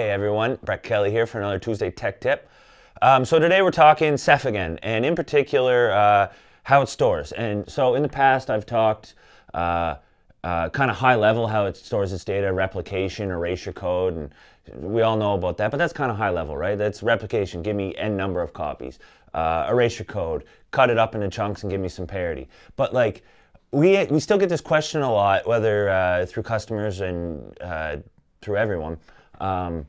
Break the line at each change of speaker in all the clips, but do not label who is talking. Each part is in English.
Hey everyone, Brett Kelly here for another Tuesday Tech Tip. Um, so today we're talking Ceph again, and in particular uh, how it stores. And so in the past I've talked uh, uh, kind of high level how it stores its data, replication, erasure code, and we all know about that. But that's kind of high level, right? That's replication. Give me n number of copies. Uh, erasure code, cut it up into chunks and give me some parity. But like we we still get this question a lot, whether uh, through customers and uh, through everyone. Um,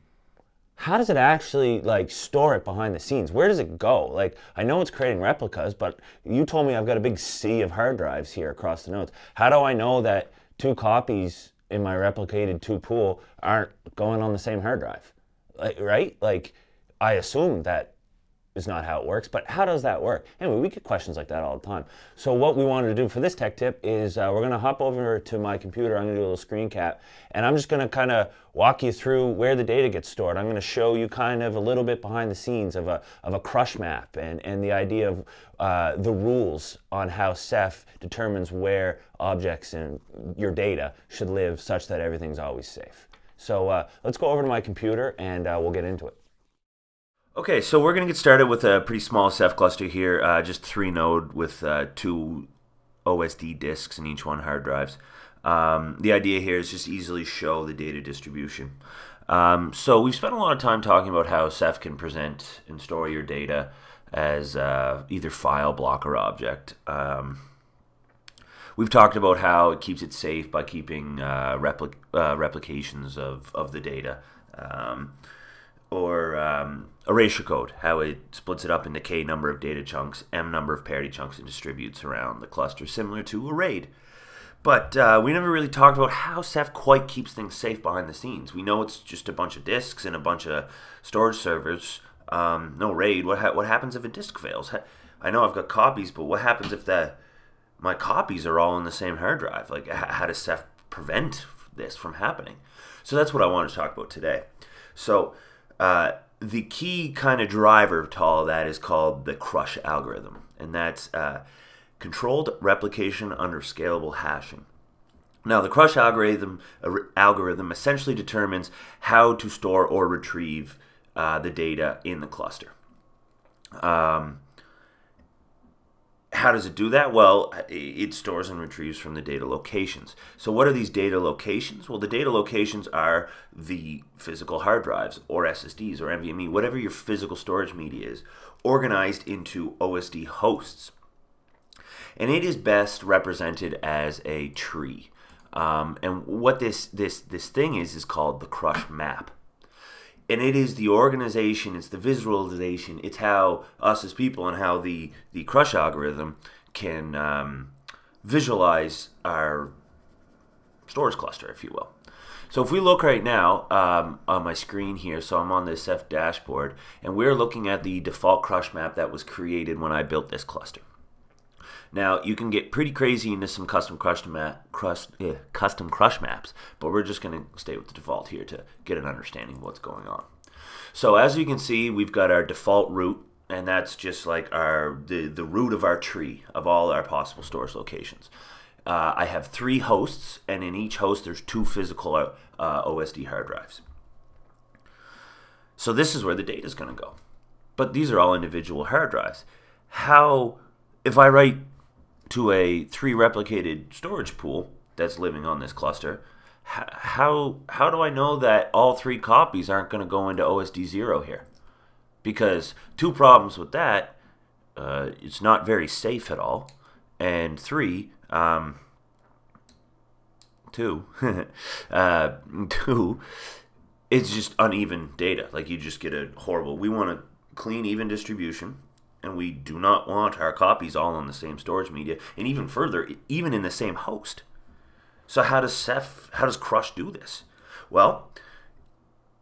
how does it actually like store it behind the scenes? Where does it go? Like I know it's creating replicas, but you told me I've got a big sea of hard drives here across the nodes. How do I know that two copies in my replicated two pool aren't going on the same hard drive? Like, right? Like I assume that is not how it works, but how does that work? Anyway, we get questions like that all the time. So what we wanted to do for this tech tip is uh, we're going to hop over to my computer. I'm going to do a little screen cap, and I'm just going to kind of walk you through where the data gets stored. I'm going to show you kind of a little bit behind the scenes of a, of a crush map and, and the idea of uh, the rules on how Ceph determines where objects in your data should live such that everything's always safe. So uh, let's go over to my computer and uh, we'll get into it.
Okay, so we're going to get started with a pretty small Ceph cluster here, uh, just three node with uh, two OSD disks in each one hard drives. Um, the idea here is just easily show the data distribution. Um, so we've spent a lot of time talking about how Ceph can present and store your data as uh, either file, block, or object. Um, we've talked about how it keeps it safe by keeping uh, uh, replications of, of the data. Or um, erasure code, how it splits it up into k number of data chunks, m number of parity chunks, and distributes around the cluster, similar to a RAID. But uh, we never really talked about how Ceph quite keeps things safe behind the scenes. We know it's just a bunch of disks and a bunch of storage servers. Um, no RAID. What ha what happens if a disk fails? I know I've got copies, but what happens if the my copies are all in the same hard drive? Like, how does Ceph prevent this from happening? So that's what I want to talk about today. So uh, the key kind of driver to all that is called the crush algorithm, and that's uh, controlled replication under scalable hashing. Now, the crush algorithm uh, algorithm essentially determines how to store or retrieve uh, the data in the cluster. Um, how does it do that? Well, it stores and retrieves from the data locations. So what are these data locations? Well, the data locations are the physical hard drives or SSDs or NVMe, whatever your physical storage media is, organized into OSD hosts. And it is best represented as a tree. Um, and what this, this, this thing is, is called the crush map and it is the organization, it's the visualization, it's how us as people and how the the crush algorithm can um, visualize our storage cluster, if you will. So if we look right now um, on my screen here, so I'm on this Ceph dashboard, and we're looking at the default crush map that was created when I built this cluster. Now you can get pretty crazy into some custom crush map, eh, custom crush maps, but we're just going to stay with the default here to get an understanding of what's going on. So as you can see, we've got our default root, and that's just like our the the root of our tree of all our possible storage locations. Uh, I have three hosts, and in each host there's two physical uh, OSD hard drives. So this is where the data is going to go. But these are all individual hard drives. How, if I write to a three replicated storage pool that's living on this cluster, how how do I know that all three copies aren't going to go into OSD zero here? Because two problems with that, uh, it's not very safe at all, and three, um, two, uh, two, it's just uneven data. Like you just get a horrible. We want a clean, even distribution and we do not want our copies all on the same storage media, and even further, even in the same host. So how does Ceph, how does Crush do this? Well,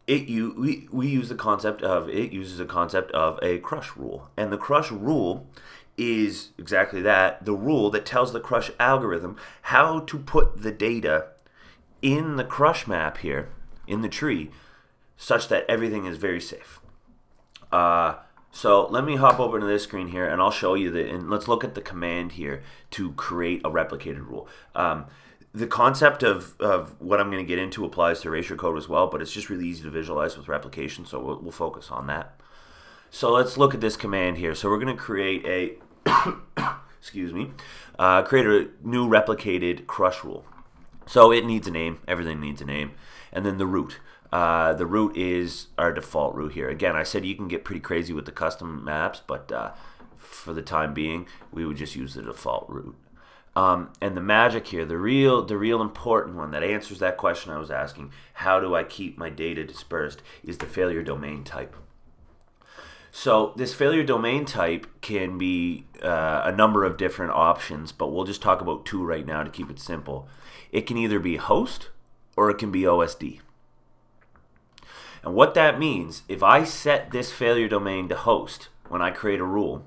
it you we, we use the concept of it uses a concept of a crush rule, and the crush rule is exactly that the rule that tells the crush algorithm how to put the data in the crush map here in the tree such that everything is very safe. Uh, so let me hop over to this screen here and I'll show you the, and let's look at the command here to create a replicated rule. Um, the concept of, of what I'm going to get into applies to erasure code as well, but it's just really easy to visualize with replication, so we'll, we'll focus on that. So let's look at this command here. So we're going to create a, excuse me, uh, create a new replicated crush rule. So it needs a name. Everything needs a name. And then the root. Uh, the root is our default root here. Again, I said you can get pretty crazy with the custom maps, but uh, for the time being, we would just use the default root. Um, and the magic here, the real, the real important one that answers that question I was asking, how do I keep my data dispersed, is the failure domain type. So this failure domain type can be uh, a number of different options, but we'll just talk about two right now to keep it simple. It can either be host or it can be OSD. And what that means, if I set this failure domain to host when I create a rule,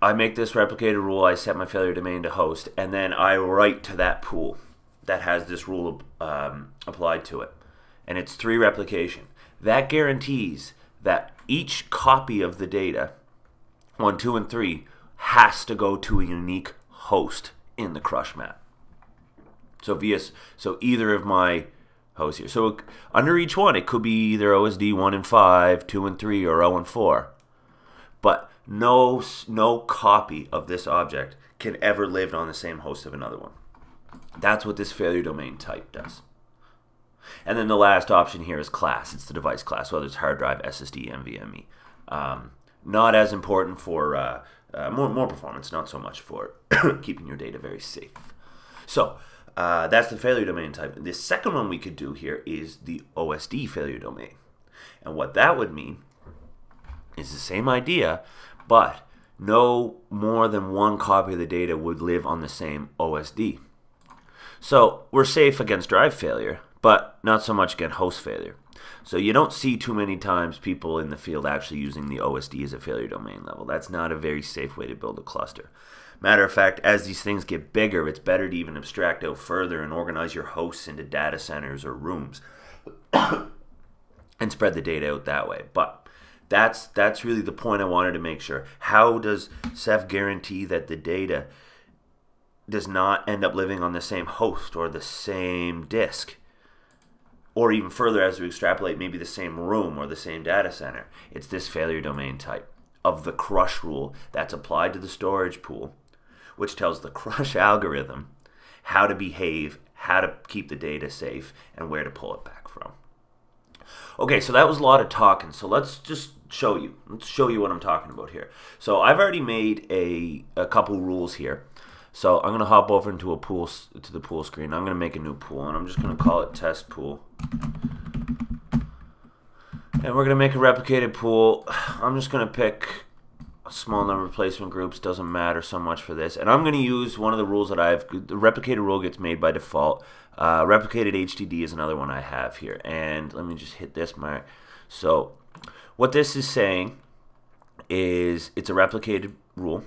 I make this replicated rule, I set my failure domain to host, and then I write to that pool that has this rule um, applied to it. And it's three replication. That guarantees that each copy of the data, 1, 2, and 3, has to go to a unique host in the crush map. So via so either of my hosts here. So under each one, it could be either OSD 1 and 5, 2 and 3, or 0 and 4. But no, no copy of this object can ever live on the same host of another one. That's what this failure domain type does. And then the last option here is class. It's the device class, whether it's hard drive, SSD, NVMe. Um, not as important for uh, uh, more more performance, not so much for keeping your data very safe. So uh, that's the failure domain type. The second one we could do here is the OSD failure domain, and what that would mean is the same idea, but no more than one copy of the data would live on the same OSD. So we're safe against drive failure, but not so much against host failure. So you don't see too many times people in the field actually using the OSD as a failure domain level. That's not a very safe way to build a cluster. Matter of fact, as these things get bigger, it's better to even abstract out further and organize your hosts into data centers or rooms and spread the data out that way. But that's that's really the point I wanted to make sure. How does Ceph guarantee that the data does not end up living on the same host or the same disk? or even further as we extrapolate maybe the same room or the same data center. It's this failure domain type of the crush rule that's applied to the storage pool, which tells the crush algorithm how to behave, how to keep the data safe, and where to pull it back from. Okay, so that was a lot of talking. So let's just show you. Let's show you what I'm talking about here. So I've already made a, a couple rules here. So I'm going to hop over into a pool to the pool screen. I'm going to make a new pool, and I'm just going to call it test pool. And we're going to make a replicated pool. I'm just going to pick small number of placement groups. Doesn't matter so much for this. And I'm going to use one of the rules that I've... The replicated rule gets made by default. Uh, replicated HDD is another one I have here. And let me just hit this mark. So what this is saying is it's a replicated rule.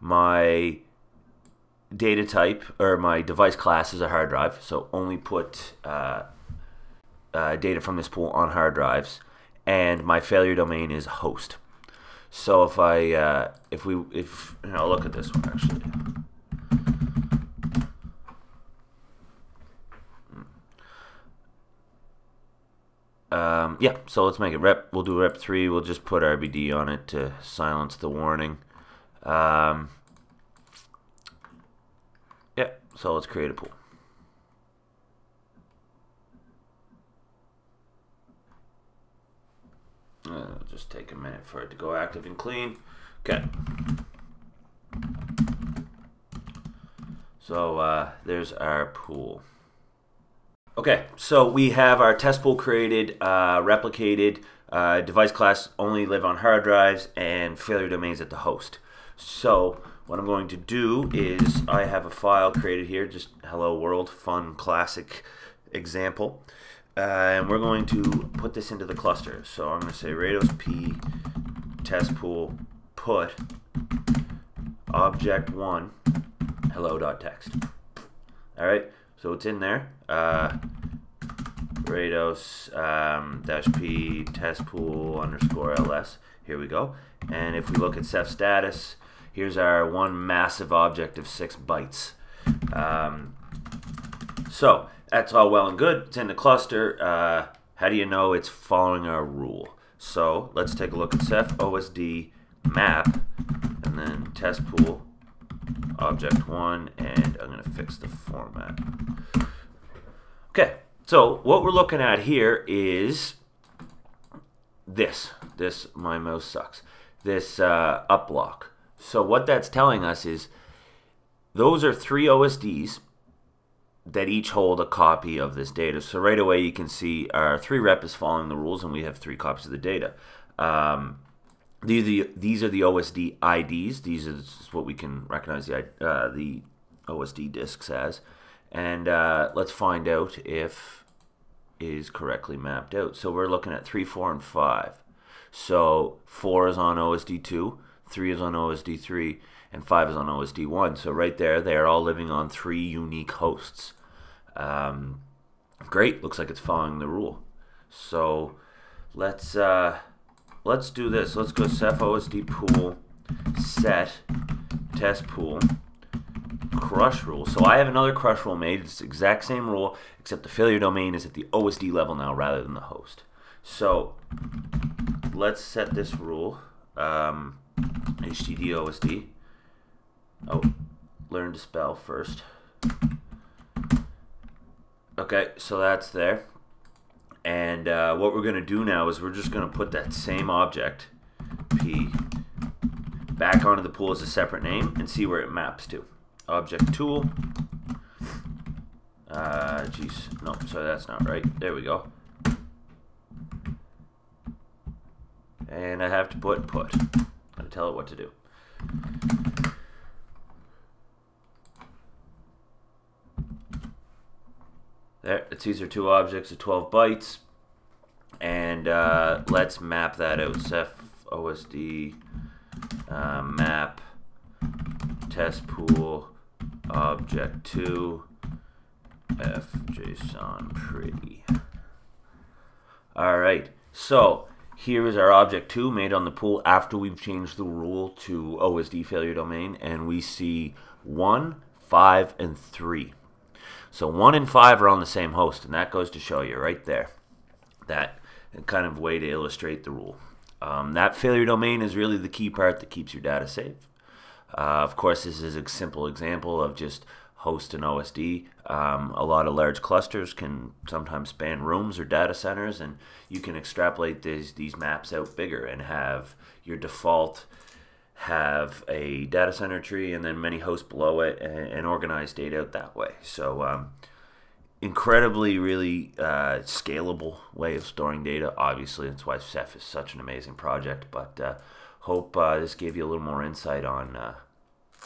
My data type or my device class is a hard drive, so only put uh, uh, data from this pool on hard drives, and my failure domain is host. So if I uh, if we if you know, look at this one actually. Um, yeah, so let's make it rep. We'll do rep three. We'll just put RBD on it to silence the warning. Um, yeah, so let's create a pool. Uh, just take a minute for it to go active and clean. Okay. So uh, there's our pool. Okay, so we have our test pool created, uh, replicated, uh, device class only live on hard drives, and failure domains at the host. So what I'm going to do is I have a file created here, just hello world, fun classic example. Uh, and we're going to put this into the cluster. So I'm going to say Rados P test pool put object one hello.txt. All right, so it's in there. Uh, Rados um, dash P test pool underscore ls. Here we go. And if we look at Ceph status, here's our one massive object of six bytes. Um, so that's all well and good. It's in the cluster. Uh, how do you know it's following our rule? So let's take a look at Ceph OSD map and then test pool object one and I'm going to fix the format. Okay, so what we're looking at here is this. This, my mouse sucks. This uh, up block. So what that's telling us is those are three OSDs that each hold a copy of this data. So right away you can see our three rep is following the rules and we have three copies of the data. Um, these, are the, these are the OSD IDs. These is what we can recognize the, uh, the OSD disks as. And uh, let's find out if is correctly mapped out. So we're looking at 3, 4, and 5. So 4 is on OSD 2, 3 is on OSD 3, and 5 is on OSD 1. So right there, they are all living on three unique hosts. Um, great, looks like it's following the rule. So let's uh, let's do this. Let's go Ceph OSD pool set test pool crush rule. So I have another crush rule made. It's the exact same rule, except the failure domain is at the OSD level now rather than the host. So let's set this rule. Um, OSD. Oh, learn to spell first. Okay, so that's there. And uh, what we're going to do now is we're just going to put that same object, P, back onto the pool as a separate name and see where it maps to. Object tool. Uh, geez, no, sorry, that's not right. There we go. And I have to put put. To tell it what to do. There, these are two objects of 12 bytes. And uh, let's map that out. Ceph OSD uh, map test pool object 2 fjson pretty. Alright, so here is our object 2 made on the pool after we've changed the rule to OSD failure domain and we see 1, 5, and 3. So 1 and 5 are on the same host and that goes to show you right there that kind of way to illustrate the rule. Um, that failure domain is really the key part that keeps your data safe. Uh, of course, this is a simple example of just host and OSD. Um, a lot of large clusters can sometimes span rooms or data centers, and you can extrapolate these, these maps out bigger and have your default have a data center tree and then many hosts below it and, and organize data that way. So um, incredibly, really uh, scalable way of storing data. Obviously, that's why Ceph is such an amazing project. But uh, hope uh, this gave you a little more insight on uh,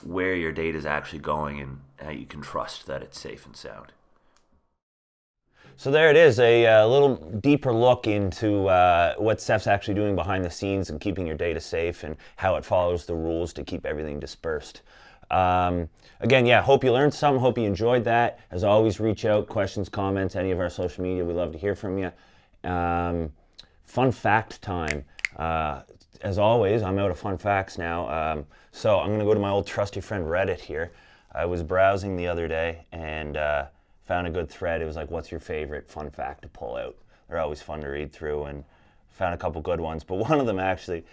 where your data is actually going and how you can trust that it's safe and sound.
So there it is, a, a uh, little deeper look into uh, what Ceph's actually doing behind the scenes and keeping your data safe and how it follows the rules to keep everything dispersed. Um, again, yeah, hope you learned some, hope you enjoyed that. As always, reach out, questions, comments, any of our social media. We'd love to hear from you. Um, fun fact time. Uh, as always, I'm out of fun facts now. Um, so I'm going to go to my old trusty friend Reddit here. I was browsing the other day and uh, found a good thread. It was like, what's your favorite fun fact to pull out? They're always fun to read through and found a couple good ones. But one of them actually,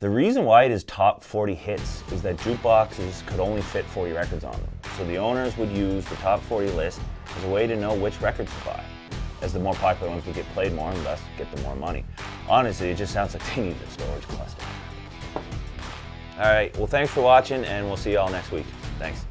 the reason why it is top 40 hits is that jukeboxes could only fit 40 records on them. So the owners would use the top 40 list as a way to know which records to buy. As the more popular ones would get played more and thus get the more money. Honestly, it just sounds like they need a storage cluster. All right, well, thanks for watching, and we'll see you all next week. Thanks.